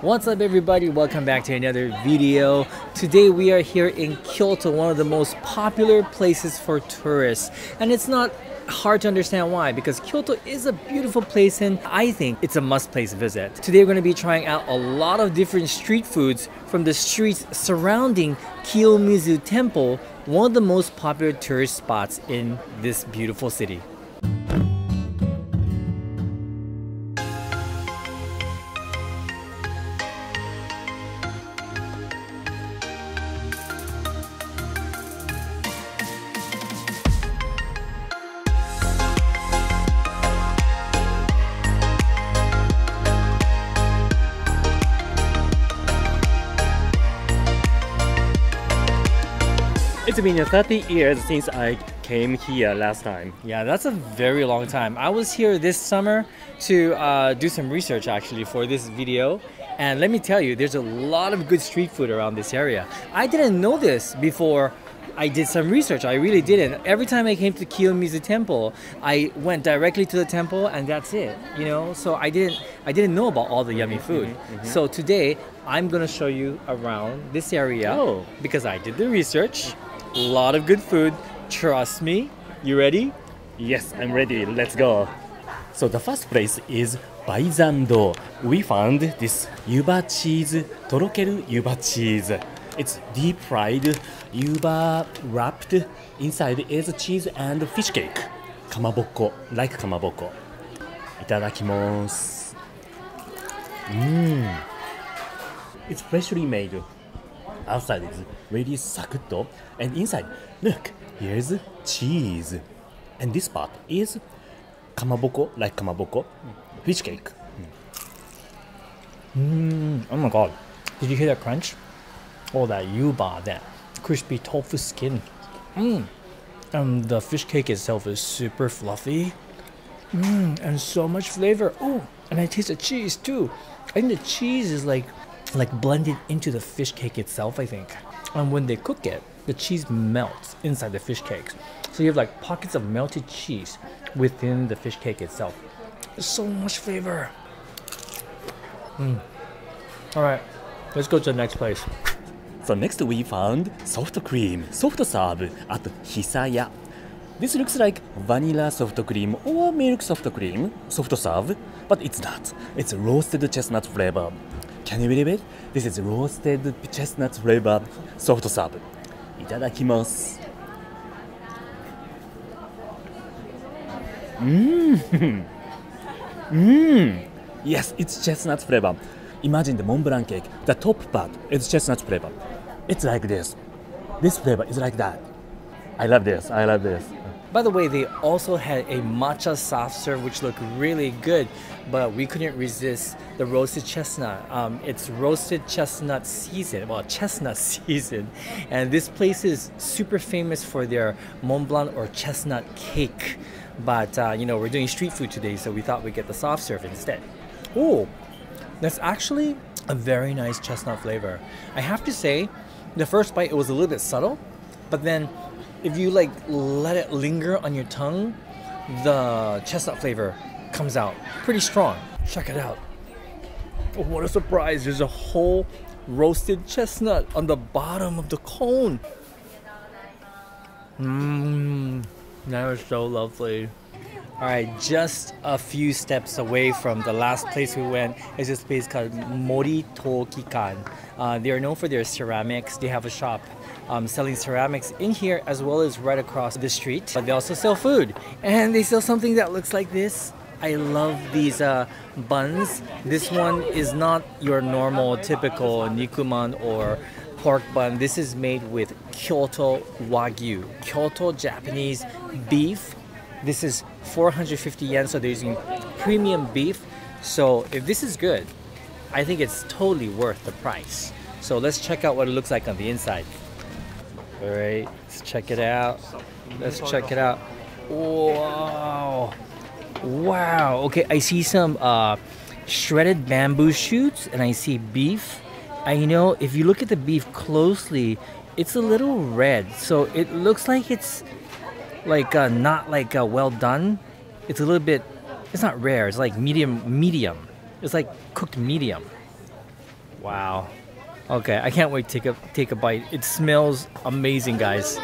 What's up everybody? Welcome back to another video. Today we are here in Kyoto, one of the most popular places for tourists. And it's not hard to understand why because Kyoto is a beautiful place and I think it's a must place visit. Today we're going to be trying out a lot of different street foods from the streets surrounding Kiyomizu Temple, one of the most popular tourist spots in this beautiful city. It's been 30 years since I came here last time. Yeah, that's a very long time. I was here this summer to uh, do some research actually for this video. And let me tell you, there's a lot of good street food around this area. I didn't know this before I did some research. I really didn't. Every time I came to Kiyomizu Temple, I went directly to the temple and that's it. You know, so I didn't I didn't know about all the yummy food. mm-hmm. So today I'm gonna show you around this area Oh. because I did the research. A lot of good food. Trust me. You ready? Yes, I'm ready. Let's go. So the first place is Baizando. We found this yuba cheese, torokeru yuba cheese. It's deep fried yuba wrapped. Inside is cheese and fish cake. Kamaboko, like kamaboko. Itadakimasu. Mmm. It's freshly made. Outside is really sakutto, and inside, look, here's cheese. And this part is kamaboko, like kamaboko, fish cake. Mm. Oh my god. Did you hear that crunch? Oh, that yuba, that crispy tofu skin. Mmm. And the fish cake itself is super fluffy. Mmm, and so much flavor. Oh, and I taste the cheese too. I think the cheese is like like blended into the fish cake itself, I think. And when they cook it, the cheese melts inside the fish cakes. So you have like pockets of melted cheese within the fish cake itself. So much flavor. Mm. All right, let's go to the next place. So next we found soft cream, soft serve at Hisaya. This looks like vanilla soft cream or milk soft cream, soft serve, but it's not. It's roasted chestnut flavor. Can you believe it? This is roasted chestnut flavor soft serve. Itadakimasu. Mmm. Mmm. Yes, it's chestnut flavor. Imagine the Mont Blanc cake. The top part is chestnut flavor. It's like this. This flavor is like that. I love this. I love this. By the way, they also had a matcha soft serve which looked really good, but we couldn't resist the roasted chestnut. Um, it's roasted chestnut season, well, chestnut season, and this place is super famous for their Mont Blanc or chestnut cake. But uh, you know, we're doing street food today, so we thought we'd get the soft serve instead. Oh, that's actually a very nice chestnut flavor. I have to say, the first bite it was a little bit subtle, but then if you like let it linger on your tongue, the chestnut flavor comes out pretty strong. Check it out. Oh, what a surprise! There's a whole roasted chestnut on the bottom of the cone. Mmm, that is so lovely. All right, just a few steps away from the last place we went is this place called Mori Tokikan. Uh, they are known for their ceramics. They have a shop um, selling ceramics in here as well as right across the street. But they also sell food, and they sell something that looks like this. I love these uh, buns. This one is not your normal, typical nikuman or pork bun. This is made with Kyoto Wagyu, Kyoto Japanese beef. This is 450 yen, so they're using premium beef. So if this is good, I think it's totally worth the price. So let's check out what it looks like on the inside. All right, let's check it out. Let's check it out. Wow. Wow. Okay, I see some uh, shredded bamboo shoots and I see beef. And you know, if you look at the beef closely, it's a little red. So it looks like it's like uh, not like uh, well done. It's a little bit. It's not rare. It's like medium. Medium. It's like cooked medium. Wow. Okay, I can't wait to take a take a bite. It smells amazing, guys.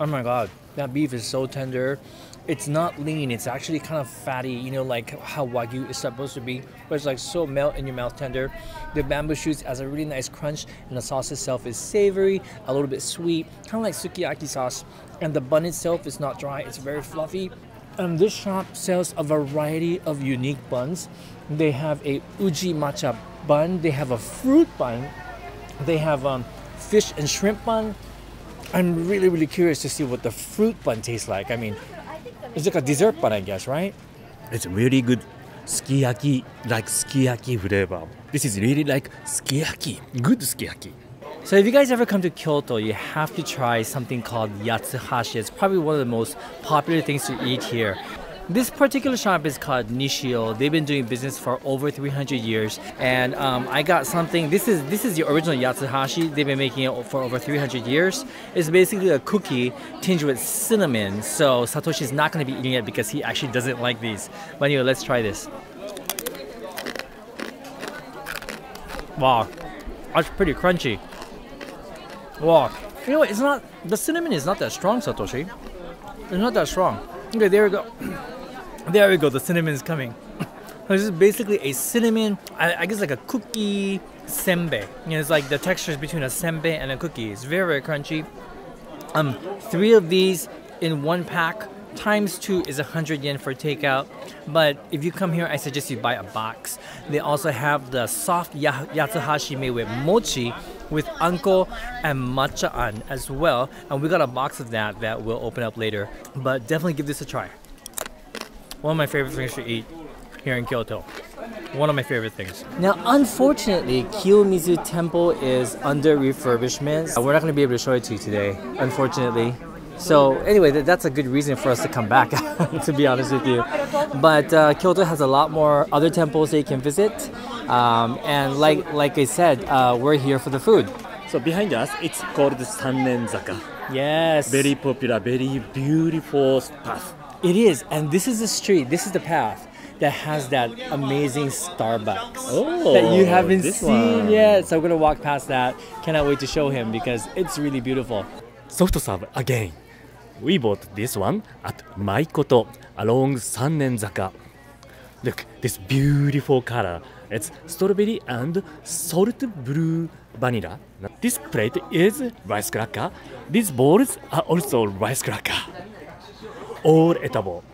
Oh my god. That beef is so tender. It's not lean, it's actually kind of fatty, you know, like how Wagyu is supposed to be, but it's like so melt in your mouth tender. The bamboo shoots has a really nice crunch, and the sauce itself is savory, a little bit sweet, kind of like sukiyaki sauce. And the bun itself is not dry, it's very fluffy. And this shop sells a variety of unique buns. They have a uji matcha bun, they have a fruit bun, they have um, fish and shrimp bun. I'm really, really curious to see what the fruit bun tastes like. I mean, it's like a dessert bun, I guess, right? It's really good sukiyaki, like sukiyaki flavor. This is really like sukiyaki, good sukiyaki. So if you guys ever come to Kyoto, you have to try something called yatsuhashi. It's probably one of the most popular things to eat here. This particular shop is called Nishio. They've been doing business for over 300 years, and um, I got something. This is this is the original yatsuhashi. They've been making it for over 300 years. It's basically a cookie tinged with cinnamon. So Satoshi's not going to be eating it because he actually doesn't like these. But anyway, let's try this. Wow, that's pretty crunchy. Wow, you know what? It's not the cinnamon is not that strong, Satoshi. It's not that strong. Okay, there we go. There we go. The cinnamon is coming. this is basically a cinnamon. I, I, guess like a cookie senbei. You know, it's like the texture is between a senbei and a cookie. It's very very crunchy. Um, three of these in one pack times two is 100 yen for takeout. But if you come here, I suggest you buy a box. They also have the soft yatsuhashi made with mochi with anko and matcha an as well. And we got a box of that that we'll open up later. But definitely give this a try. One of my favorite things to eat here in Kyoto. One of my favorite things. Now, unfortunately, Kiyomizu Temple is under refurbishment. We're not going to be able to show it to you today, unfortunately. So anyway, that's a good reason for us to come back, to be honest with you. But uh, Kyoto has a lot more other temples that you can visit. Um, and like like I said, uh, we're here for the food. So behind us, it's called Sannen Zaka. Yes. Very popular, very beautiful path. It is, and this is the street. This is the path that has that amazing Starbucks oh, that you oh, haven't seen one. yet. So I'm gonna walk past that. Cannot wait to show him because it's really beautiful. Soft serve again. We bought this one at Maikoto along Zaka. Look, this beautiful color. It's strawberry and salt blue vanilla. This plate is rice cracker. These balls are also rice cracker all edible.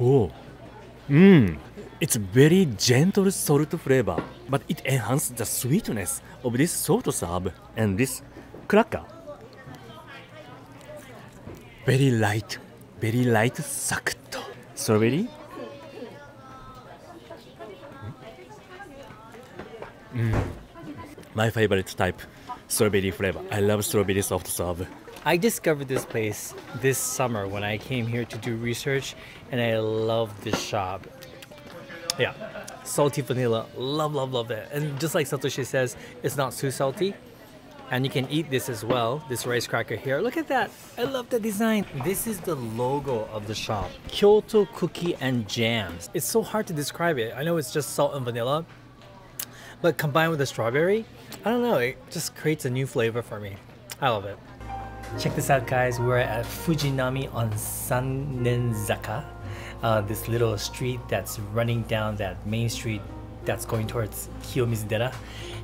Oh, mmm, it's very gentle salt flavor, but it enhances the sweetness of this soft serve and this cracker. Very light, very light sakuto. Strawberry? My favorite type, strawberry flavor. I love strawberry soft serve. I discovered this place this summer when I came here to do research, and I love this shop. Yeah, salty vanilla, love, love, love it. And just like Satoshi says, it's not too salty. And you can eat this as well, this rice cracker here. Look at that, I love the design. This is the logo of the shop, Kyoto Cookie and Jams. It's so hard to describe it. I know it's just salt and vanilla, but combined with the strawberry, I don't know, it just creates a new flavor for me. I love it. Check this out guys, we're at Fujinami on Sannenzaka. Uh, this little street that's running down that main street that's going towards Kiyomizudera.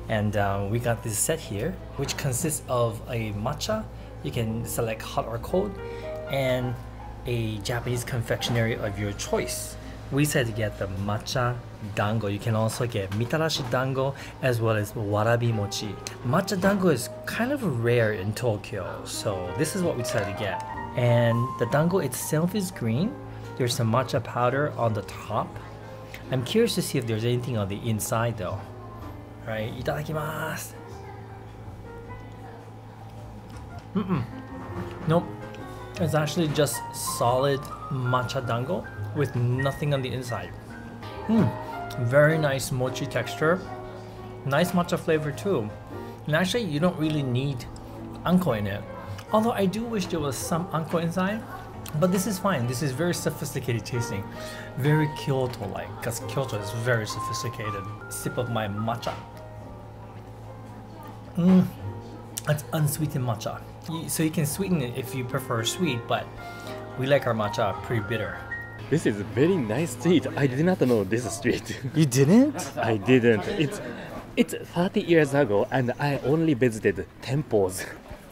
And uh, we got this set here, which consists of a matcha, you can select hot or cold, and a Japanese confectionery of your choice. We said to get the matcha dango. You can also get mitarashi dango as well as warabi mochi. Matcha dango is kind of rare in Tokyo, so this is what we decided to get. And the dango itself is green. There's some matcha powder on the top. I'm curious to see if there's anything on the inside though. Alright, itadakimasu. Mm-mm. Nope. It's actually just solid matcha dango with nothing on the inside. Hmm, very nice mochi texture. Nice matcha flavor too. And actually, you don't really need anko in it. Although I do wish there was some anko inside, but this is fine. This is very sophisticated tasting, very Kyoto-like, because Kyoto is very sophisticated. Sip of my matcha. Mmm, it's unsweetened matcha. So you can sweeten it if you prefer sweet, but we like our matcha pretty bitter. This is a very nice street. I did not know this street. You didn't? I didn't. It's it's 30 years ago and I only visited temples.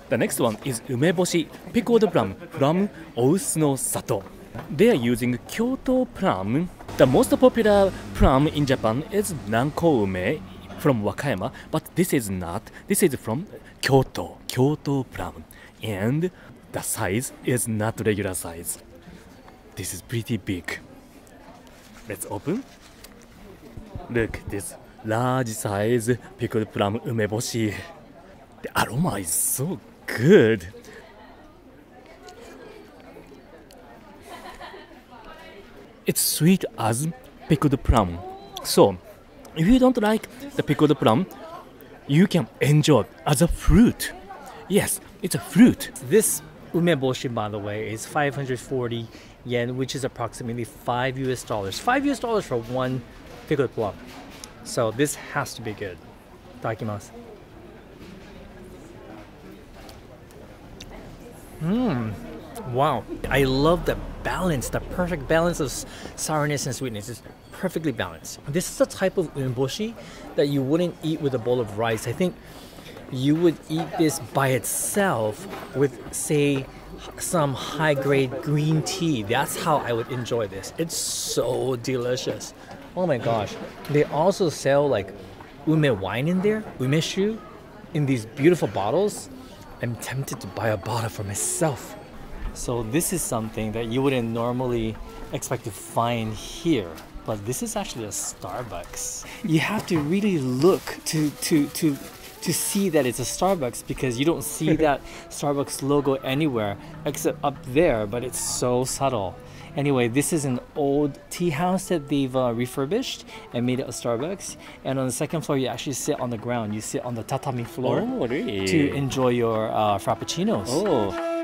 The next one is umeboshi pickled plum from Ousuno Sato. They are using Kyoto plum. The most popular plum in Japan is Nanko ume from Wakayama, but this is not. This is from Kyoto, Kyoto plum. And the size is not regular size. This is pretty big. Let's open. Look, this large size pickled plum umeboshi. The aroma is so good. It's sweet as pickled plum. So, if you don't like the pickled plum, you can enjoy as a fruit. Yes, it's a fruit. This umeboshi, by the way, is 540 yen, which is approximately 5 US dollars. 5 US dollars for one pickled plum. So this has to be good. Itadakimasu. Mmm. Wow. I love the balance, the perfect balance of sourness and sweetness. It's perfectly balanced. This is the type of umeboshi that you wouldn't eat with a bowl of rice. I think you would eat this by itself with, say, some high grade green tea. That's how I would enjoy this. It's so delicious. Oh my gosh. They also sell like ume wine in there, umeshu, in these beautiful bottles. I'm tempted to buy a bottle for myself. So this is something that you wouldn't normally expect to find here. But this is actually a Starbucks. You have to really look to to to to see that it's a Starbucks because you don't see that Starbucks logo anywhere except up there, but it's so subtle. Anyway, this is an old tea house that they've uh, refurbished and made it a Starbucks. And on the second floor, you actually sit on the ground. You sit on the tatami floor Oh, really? to enjoy your uh, frappuccinos. Oh.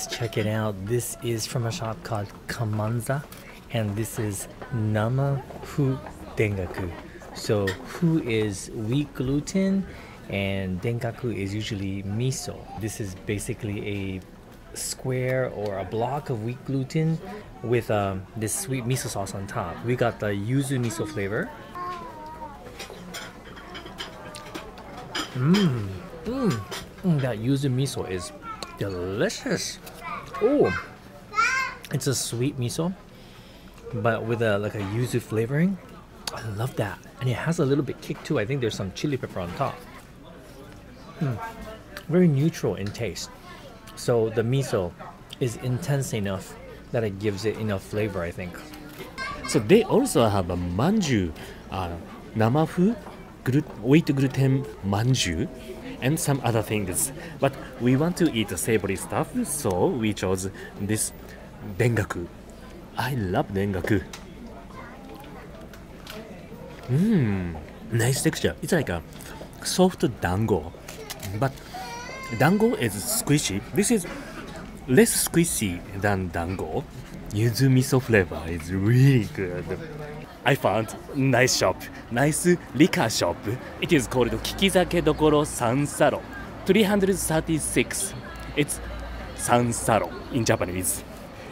Guys, check it out. This is from a shop called Kamanza and this is Nama Fu Dengaku. So Fu is wheat gluten and Dengaku is usually miso. This is basically a square or a block of wheat gluten with um, this sweet miso sauce on top. We got the yuzu miso flavor. Mmm, mmm, mm, that yuzu miso is delicious. Oh, it's a sweet miso, but with a like a yuzu flavoring. I love that, and it has a little bit kick too. I think there's some chili pepper on top. Mm, very neutral in taste. So the miso is intense enough that it gives it enough flavor. I think. So they also have a manju, uh, namafu, wheat gluten manju, and some other things. But we want to eat savory stuff, so we chose this dengaku. I love dengaku. Mmm, nice texture. It's like a soft dango, but dango is squishy. This is less squishy than dango. Yuzu miso flavor is really good. I found nice shop, nice liquor shop. It is called Kikizake Dokoro Sansaro, 336. It's Sansaro in Japanese.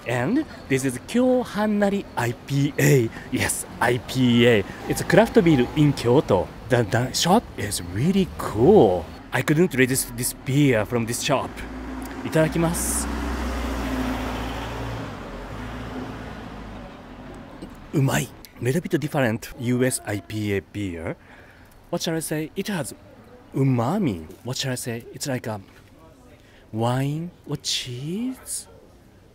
And this is Kyo Hannari IPA. Yes, IPA. It's a craft beer in Kyoto. The, the shop is really cool. I couldn't resist this beer from this shop. いただきます。うまい little bit different US IPA beer. What shall I say? It has umami. What shall I say? It's like a wine or cheese,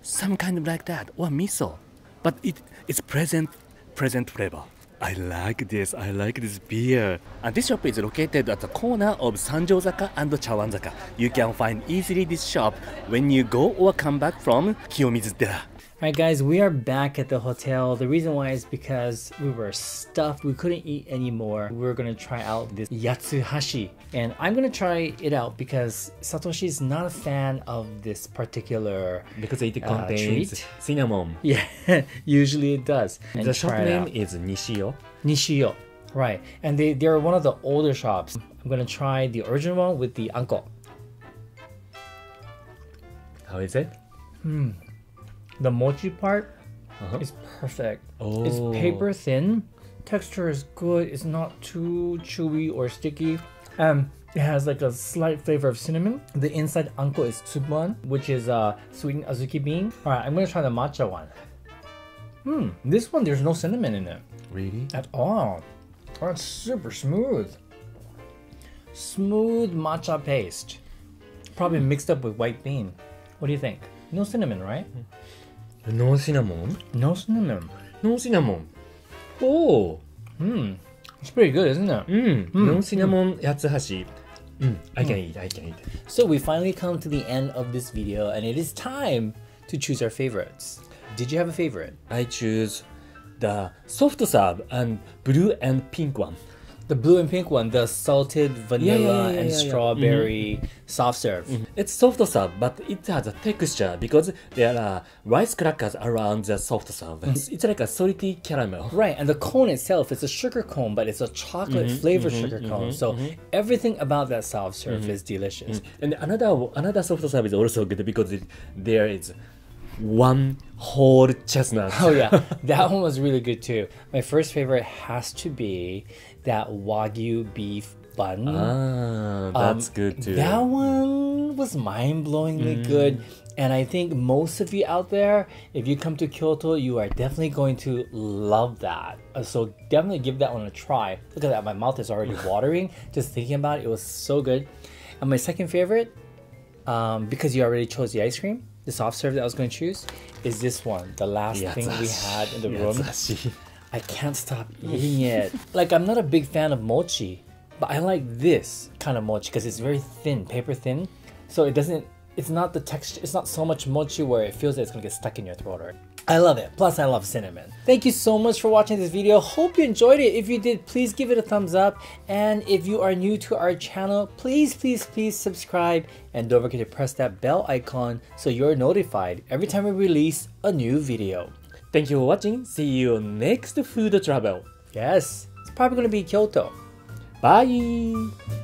some kind of like that, or miso. But it it's present present flavor. I like this. I like this beer. And this shop is located at the corner of Sanjozaka and Chawanzaka. You can find easily this shop when you go or come back from Kiyomizu-dera. Alright guys, we are back at the hotel. The reason why is because we were stuffed. We couldn't eat anymore. We were gonna try out this Yatsuhashi. And I'm gonna try it out because Satoshi is not a fan of this particular Because it uh, contains cinnamon. Yeah, usually it does. And The shop name is Nishio. Nishio. Right. And they, they're one of the older shops. I'm gonna try the original one with the anko. How is it? The mochi part Uh-huh. is perfect. Oh. It's paper thin. Texture is good. It's not too chewy or sticky. Um, it has like a slight flavor of cinnamon. The inside anko is tsubuan, which is uh, sweetened azuki bean. All right, I'm gonna try the matcha one. Hmm, this one there's no cinnamon in it Really? at all. Oh, it's super smooth. Smooth matcha paste. Probably mixed up with white bean. What do you think? No cinnamon, right? No cinnamon? No cinnamon. No cinnamon. Oh. Hmm. It's pretty good, isn't it? Mm. No cinnamon yatsuhashi. Mm. I can eat. I can eat. So we finally come to the end of this video and it is time to choose our favorites. Did you have a favorite? I choose the soft serve and blue and pink one. The blue and pink one, the salted vanilla yeah, yeah, and yeah, yeah. strawberry mm-hmm. soft serve. Mm-hmm. It's soft serve, but it has a texture because there are rice crackers around the soft serve. Mm-hmm. It's, it's like a salty caramel. Right, and the cone itself is a sugar cone, but it's a chocolate flavored sugar cone. so everything about that soft serve is delicious. And another another soft serve is also good because it, there is one whole chestnut. Oh yeah, that one was really good too. My first favorite has to be that wagyu beef bun. Ah, that's good too. Um, That one was mind blowingly good. And I think most of you out there, if you come to Kyoto, you are definitely going to love that. Uh, So definitely give that one a try. Look at that, my mouth is already watering just thinking about it. It was so good. And my second favorite, um, because you already chose the ice cream, the soft serve that I was going to choose, is this one, the last thing we had in the room. I can't stop eating it. like I'm not a big fan of mochi, but I like this kind of mochi because it's very thin, paper thin. So it doesn't it's not the texture it's not so much mochi where it feels that it's gonna get stuck in your throat or I love it. Plus I love cinnamon. Thank you so much for watching this video. Hope you enjoyed it. If you did, please give it a thumbs up. And if you are new to our channel, please, please, please subscribe. And don't forget to press that bell icon so you're notified every time we release a new video. Thank you for watching. See you next food travel. Yes, it's probably gonna be Kyoto. Bye.